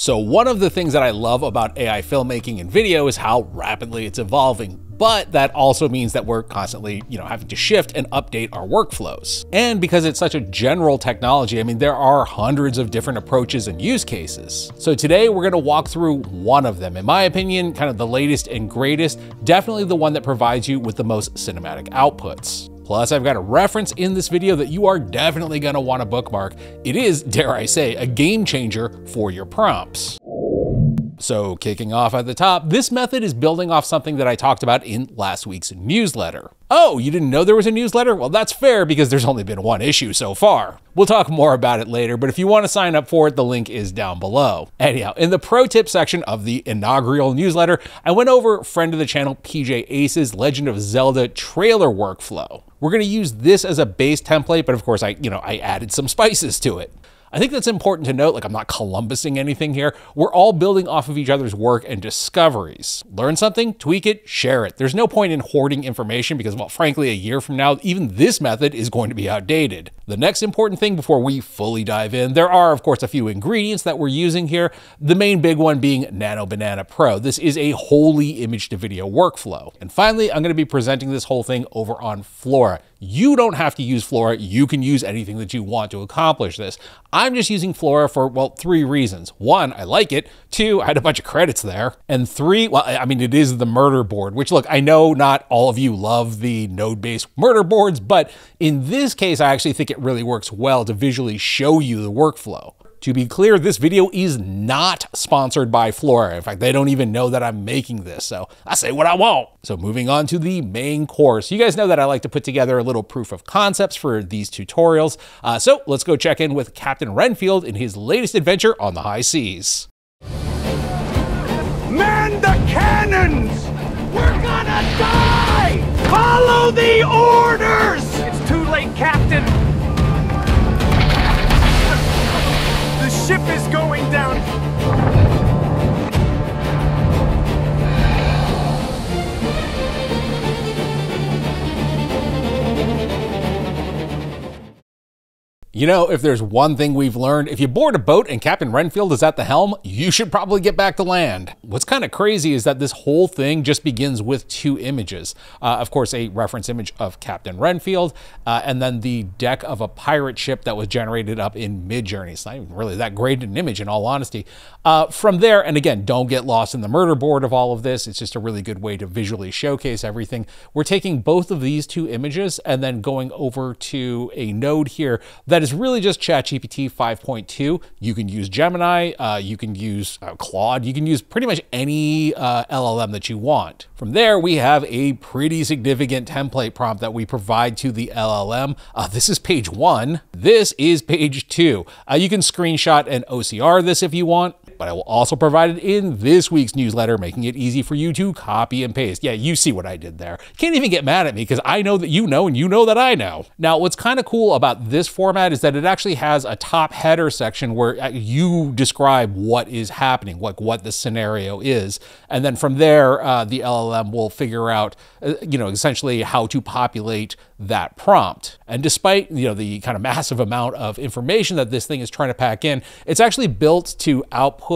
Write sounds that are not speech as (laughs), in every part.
So one of the things that I love about AI filmmaking and video is how rapidly it's evolving but that also means that we're constantly, you know, having to shift and update our workflows. And because it's such a general technology, I mean, there are hundreds of different approaches and use cases. So today we're gonna walk through one of them. In my opinion, kind of the latest and greatest, definitely the one that provides you with the most cinematic outputs. Plus, I've got a reference in this video that you are definitely gonna wanna bookmark. It is, dare I say, a game changer for your prompts. So kicking off at the top, this method is building off something that I talked about in last week's newsletter. Oh, you didn't know there was a newsletter? Well, that's fair because there's only been one issue so far. We'll talk more about it later, but if you want to sign up for it, the link is down below. Anyhow, in the pro tip section of the inaugural newsletter, I went over friend of the channel PJ Ace's Legend of Zelda trailer workflow. We're going to use this as a base template, but of course I, you know, I added some spices to it. I think that's important to note. Like, I'm not Columbusing anything here. We're all building off of each other's work and discoveries. Learn something, tweak it, share it. There's no point in hoarding information because, well, frankly, a year from now, even this method is going to be outdated. The next important thing before we fully dive in, there are, of course, a few ingredients that we're using here. The main big one being Nano Banana Pro. This is a wholly image to video workflow. And finally, I'm going to be presenting this whole thing over on Flora. You don't have to use Flora. You can use anything that you want to accomplish this. I'm just using Flora for, well, three reasons. One, I like it. Two, I had a bunch of credits there. And three, well, I mean, it is the murder board, which look, I know not all of you love the node-based murder boards, but in this case, I actually think it really works well to visually show you the workflow. To be clear, this video is not sponsored by Flora. In fact, they don't even know that I'm making this, so I say what I want. So moving on to the main course. You guys know that I like to put together a little proof of concepts for these tutorials. Uh, so let's go check in with Captain Renfield in his latest adventure on the high seas. Man the cannons! We're gonna die! Follow the orders! It's too late, Captain! Ship is going down. You know, if there's one thing we've learned, if you board a boat and Captain Renfield is at the helm, you should probably get back to land. What's kind of crazy is that this whole thing just begins with two images. Uh, of course, a reference image of Captain Renfield, uh, and then the deck of a pirate ship that was generated up in Midjourney. It's not even really that great an image, in all honesty. Uh, from there, and again, don't get lost in the murder board of all of this. It's just a really good way to visually showcase everything. We're taking both of these two images and then going over to a node here that that is really just ChatGPT 5.2. You can use Gemini, uh, you can use uh, Claude, you can use pretty much any uh, LLM that you want. From there, we have a pretty significant template prompt that we provide to the LLM. Uh, this is page one. This is page two. Uh, you can screenshot and OCR this if you want but I will also provide it in this week's newsletter, making it easy for you to copy and paste. Yeah, you see what I did there. Can't even get mad at me because I know that you know and you know that I know. Now, what's kind of cool about this format is that it actually has a top header section where uh, you describe what is happening, like what the scenario is. And then from there, uh, the LLM will figure out, uh, you know, essentially how to populate that prompt. And despite, you know, the kind of massive amount of information that this thing is trying to pack in, it's actually built to output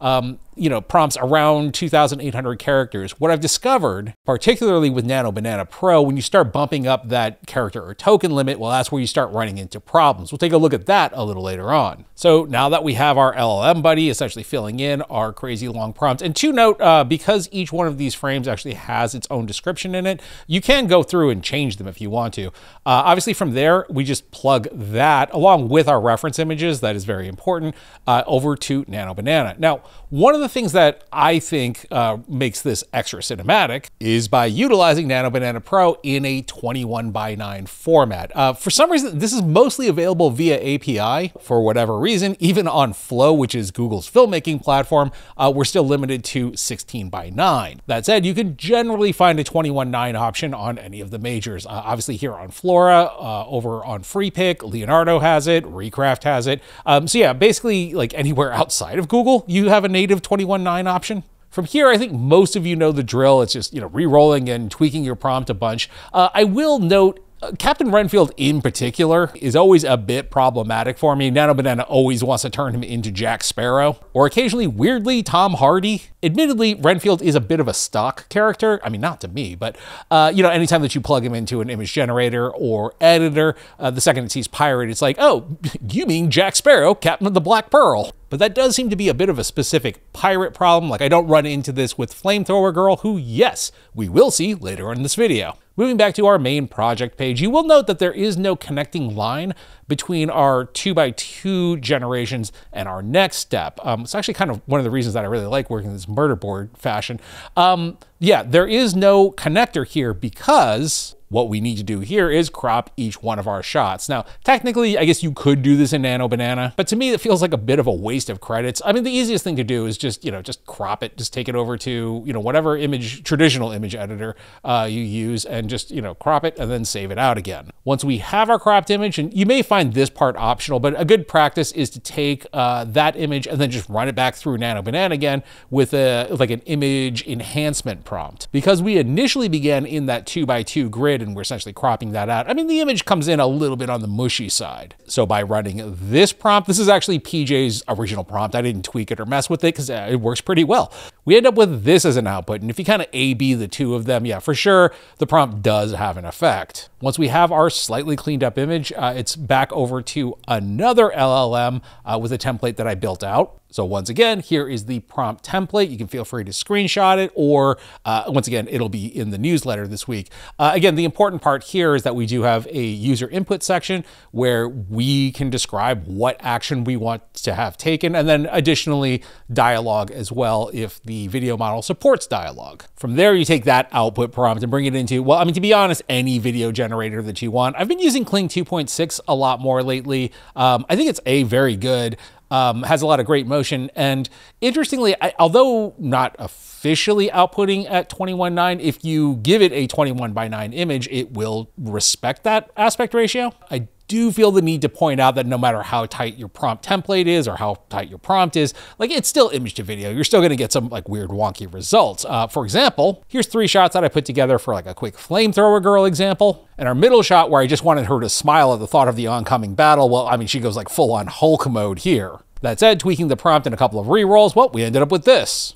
um, you know, prompts around 2,800 characters. What I've discovered, particularly with Nano Banana Pro, when you start bumping up that character or token limit, well, that's where you start running into problems. We'll take a look at that a little later on. So now that we have our LLM buddy essentially filling in our crazy long prompts, and to note, uh, because each one of these frames actually has its own description in it, you can go through and change them if you want to. Uh, obviously from there, we just plug that along with our reference images, that is very important, uh, over to Nano Banana. Now, one of the things that I think uh, makes this extra cinematic is by utilizing Nano Banana Pro in a 21 by 9 format. Uh, for some reason, this is mostly available via API for whatever reason. Even on Flow, which is Google's filmmaking platform, uh, we're still limited to 16 by 9. That said, you can generally find a 21.9 option on any of the majors. Uh, obviously here on Flora, uh, over on Freepik, Leonardo has it, Recraft has it. Um, so yeah, basically like anywhere (laughs) outside of Google, you have a native 21.9 option. From here, I think most of you know the drill. It's just, you know, re-rolling and tweaking your prompt a bunch. Uh, I will note Captain Renfield in particular is always a bit problematic for me. Nano Banana always wants to turn him into Jack Sparrow, or occasionally, weirdly, Tom Hardy. Admittedly, Renfield is a bit of a stock character. I mean, not to me, but uh, you know, anytime that you plug him into an image generator or editor, uh, the second it sees pirate, it's like, oh, (laughs) you mean Jack Sparrow, Captain of the Black Pearl. But that does seem to be a bit of a specific pirate problem. Like, I don't run into this with Flamethrower Girl, who, yes, we will see later in this video. Moving back to our main project page, you will note that there is no connecting line between our 2x2 generations and our next step. Um, it's actually kind of one of the reasons that I really like working in this murder board fashion. Um, yeah, there is no connector here because what we need to do here is crop each one of our shots. Now, technically, I guess you could do this in Nano Banana, but to me, it feels like a bit of a waste of credits. I mean, the easiest thing to do is just, you know, just crop it, just take it over to, you know, whatever image, traditional image editor uh, you use and just, you know, crop it and then save it out again. Once we have our cropped image, and you may find this part optional, but a good practice is to take uh, that image and then just run it back through Nano Banana again with a, like an image enhancement prompt. Because we initially began in that two by two grid and we're essentially cropping that out. I mean, the image comes in a little bit on the mushy side. So by running this prompt, this is actually PJ's original prompt. I didn't tweak it or mess with it because uh, it works pretty well. We end up with this as an output. And if you kind of A-B the two of them, yeah, for sure, the prompt does have an effect. Once we have our slightly cleaned up image, uh, it's back over to another LLM uh, with a template that I built out. So once again, here is the prompt template. You can feel free to screenshot it, or uh, once again, it'll be in the newsletter this week. Uh, again, the important part here is that we do have a user input section where we can describe what action we want to have taken, and then additionally, dialogue as well if the video model supports dialogue. From there, you take that output prompt and bring it into, well, I mean, to be honest, any video generator that you want. I've been using Kling 2.6 a lot more lately. Um, I think it's a very good um, has a lot of great motion. And interestingly, I, although not officially outputting at 21.9, if you give it a 21 by 9 image, it will respect that aspect ratio. I do feel the need to point out that no matter how tight your prompt template is or how tight your prompt is, like it's still image to video. You're still gonna get some like weird wonky results. Uh, for example, here's three shots that I put together for like a quick flamethrower girl example. And our middle shot where I just wanted her to smile at the thought of the oncoming battle, well, I mean, she goes like full on Hulk mode here. That said, tweaking the prompt and a couple of re-rolls, well, we ended up with this.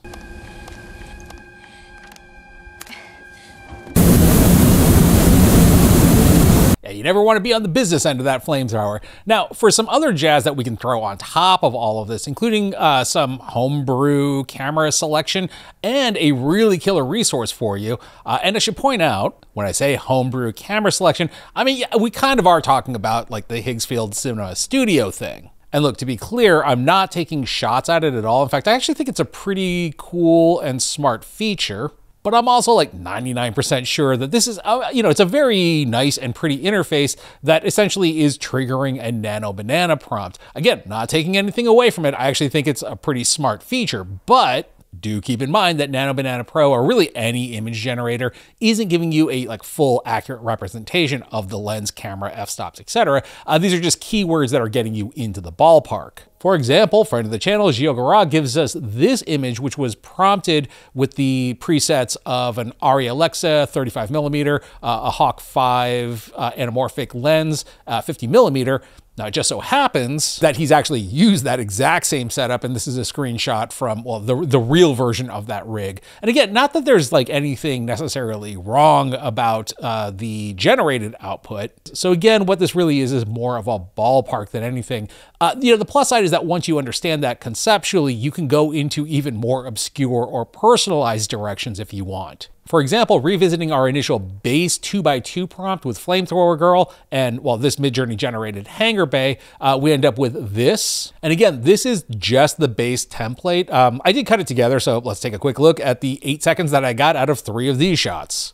You never want to be on the business end of that flamethrower. Now, for some other jazz that we can throw on top of all of this, including uh, some homebrew camera selection and a really killer resource for you. Uh, and I should point out, when I say homebrew camera selection, I mean, we kind of are talking about like the Higgsfield Cinema Studio thing. And look, to be clear, I'm not taking shots at it at all. In fact, I actually think it's a pretty cool and smart feature. But I'm also like 99% sure that this is, uh, you know, it's a very nice and pretty interface that essentially is triggering a nano banana prompt. Again, not taking anything away from it. I actually think it's a pretty smart feature, but do keep in mind that Nano Banana Pro or really any image generator isn't giving you a like full accurate representation of the lens, camera, f-stops, etc. Uh, these are just keywords that are getting you into the ballpark. For example, friend of the channel, Giogara gives us this image, which was prompted with the presets of an Arri Alexa 35 millimeter, uh, a Hawk 5 uh, anamorphic lens, uh, 50 millimeter, now, it just so happens that he's actually used that exact same setup, and this is a screenshot from, well, the, the real version of that rig. And again, not that there's like anything necessarily wrong about uh, the generated output. So again, what this really is is more of a ballpark than anything. Uh, you know, the plus side is that once you understand that conceptually, you can go into even more obscure or personalized directions if you want. For example, revisiting our initial base 2x2 prompt with Flamethrower Girl and, well, this Midjourney generated Hangar Bay, uh, we end up with this. And again, this is just the base template. Um, I did cut it together, so let's take a quick look at the eight seconds that I got out of three of these shots.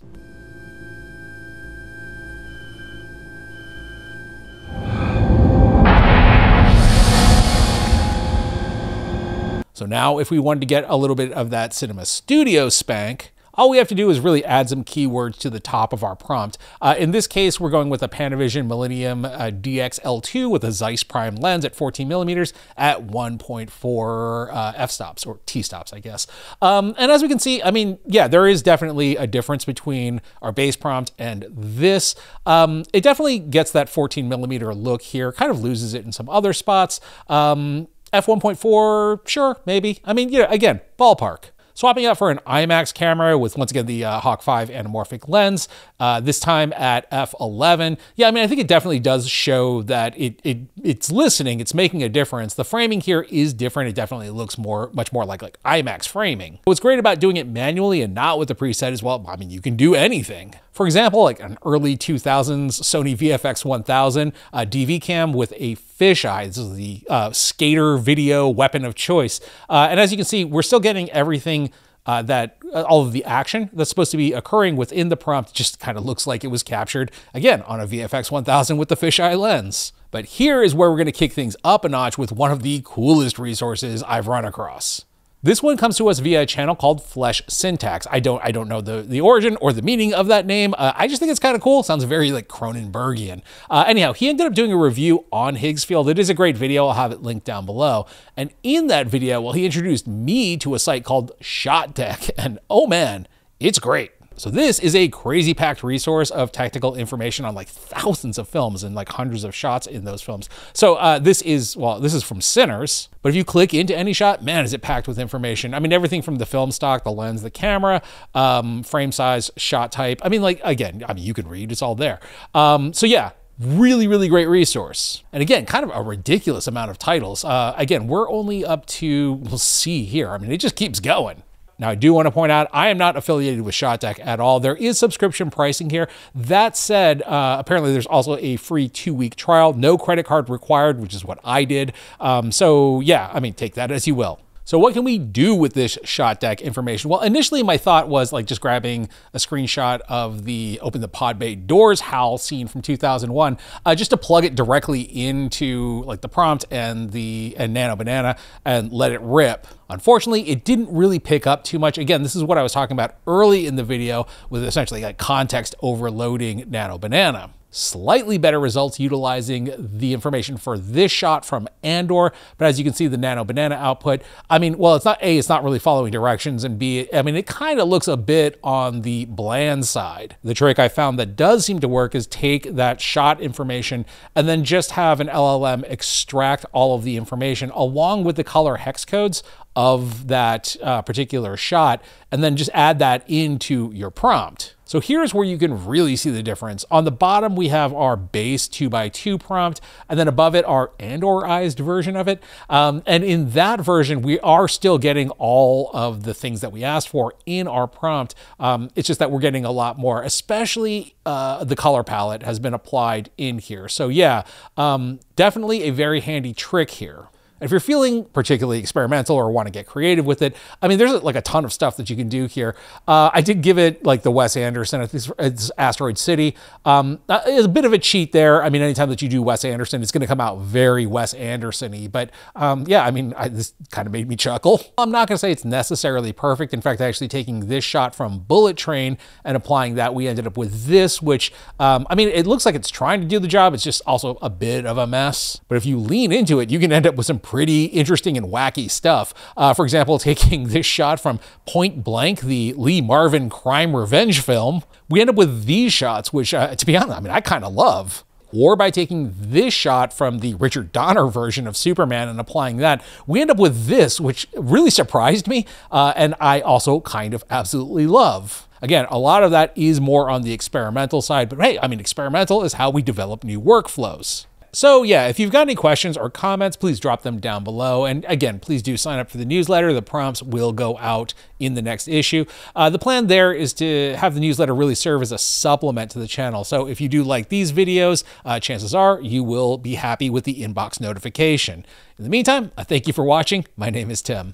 So now if we wanted to get a little bit of that Cinema Studio spank, all we have to do is really add some keywords to the top of our prompt. Uh, in this case, we're going with a Panavision Millennium uh, DX-L2 with a Zeiss Prime lens at 14 millimeters at 1.4 uh, f-stops, or t-stops, I guess. Um, and as we can see, I mean, yeah, there is definitely a difference between our base prompt and this. Um, it definitely gets that 14 millimeter look here, kind of loses it in some other spots. Um, f1.4, sure, maybe. I mean, yeah, again, ballpark. Swapping out for an IMAX camera with, once again, the uh, Hawk 5 anamorphic lens, uh, this time at f11. Yeah, I mean, I think it definitely does show that it, it it's listening, it's making a difference. The framing here is different. It definitely looks more, much more like, like IMAX framing. What's great about doing it manually and not with the preset is, well, I mean, you can do anything. For example, like an early 2000s Sony VFX 1000 uh, DV cam with a fisheye. This is the uh, skater video weapon of choice. Uh, and as you can see, we're still getting everything uh, that uh, all of the action that's supposed to be occurring within the prompt just kind of looks like it was captured again on a VFX 1000 with the fisheye lens. But here is where we're going to kick things up a notch with one of the coolest resources I've run across. This one comes to us via a channel called Flesh Syntax. I don't I don't know the, the origin or the meaning of that name. Uh, I just think it's kind of cool. Sounds very like Cronenbergian. Uh, anyhow, he ended up doing a review on Higgsfield. It is a great video. I'll have it linked down below. And in that video, well, he introduced me to a site called ShotDeck. (laughs) And oh man, it's great. So this is a crazy packed resource of technical information on like thousands of films and like hundreds of shots in those films. So uh, this is, well, this is from Sinners, but if you click into any shot, man, is it packed with information. I mean, everything from the film stock, the lens, the camera, um, frame size, shot type. I mean, like, again, I mean, you can read, it's all there. Um, so yeah, really, really great resource. And again, kind of a ridiculous amount of titles. Uh, again, we're only up to, we'll see here. I mean, it just keeps going. Now, I do want to point out, I am not affiliated with ShotDeck at all. There is subscription pricing here. That said, uh, apparently there's also a free two-week trial, no credit card required, which is what I did. Um, so yeah, I mean, take that as you will. So what can we do with this ShotDeck information? Well, initially my thought was like just grabbing a screenshot of the open the pod bay doors HAL scene from 2001, uh, just to plug it directly into like the prompt and the and Nano Banana and let it rip. Unfortunately, it didn't really pick up too much. Again, this is what I was talking about early in the video with essentially like context overloading Nano Banana slightly better results utilizing the information for this shot from Andor. But as you can see, the Nano Banana output, I mean, well, it's not A, it's not really following directions, and B, I mean, it kind of looks a bit on the bland side. The trick I found that does seem to work is take that shot information and then just have an LLM extract all of the information along with the color hex codes of that uh, particular shot and then just add that into your prompt. So here's where you can really see the difference. On the bottom, we have our base 2x2 prompt, and then above it, our Andor-ized version of it. Um, and in that version, we are still getting all of the things that we asked for in our prompt. Um, it's just that we're getting a lot more, especially uh, the color palette has been applied in here. So yeah, um, definitely a very handy trick here. If you're feeling particularly experimental or want to get creative with it, I mean, there's like a ton of stuff that you can do here. Uh, I did give it like the Wes Anderson, it's, Asteroid City. Um, uh, it's a bit of a cheat there. I mean, anytime that you do Wes Anderson, it's going to come out very Wes Anderson-y. But um, yeah, I mean, I, this kind of made me chuckle. I'm not going to say it's necessarily perfect. In fact, actually taking this shot from Bullet Train and applying that, we ended up with this, which, um, I mean, it looks like it's trying to do the job. It's just also a bit of a mess. But if you lean into it, you can end up with some pretty interesting and wacky stuff. Uh, for example, (laughs) taking this shot from Point Blank, the Lee Marvin crime revenge film, we end up with these shots, which, uh, to be honest, I mean, I kind of love or by taking this shot from the Richard Donner version of Superman and applying that, we end up with this, which really surprised me, uh, and I also kind of absolutely love. Again, a lot of that is more on the experimental side, but hey, I mean, experimental is how we develop new workflows. So yeah, if you've got any questions or comments, please drop them down below. And again, please do sign up for the newsletter. The prompts will go out in the next issue. Uh, the plan there is to have the newsletter really serve as a supplement to the channel. So if you do like these videos, uh, chances are you will be happy with the inbox notification. In the meantime, I thank you for watching. My name is Tim.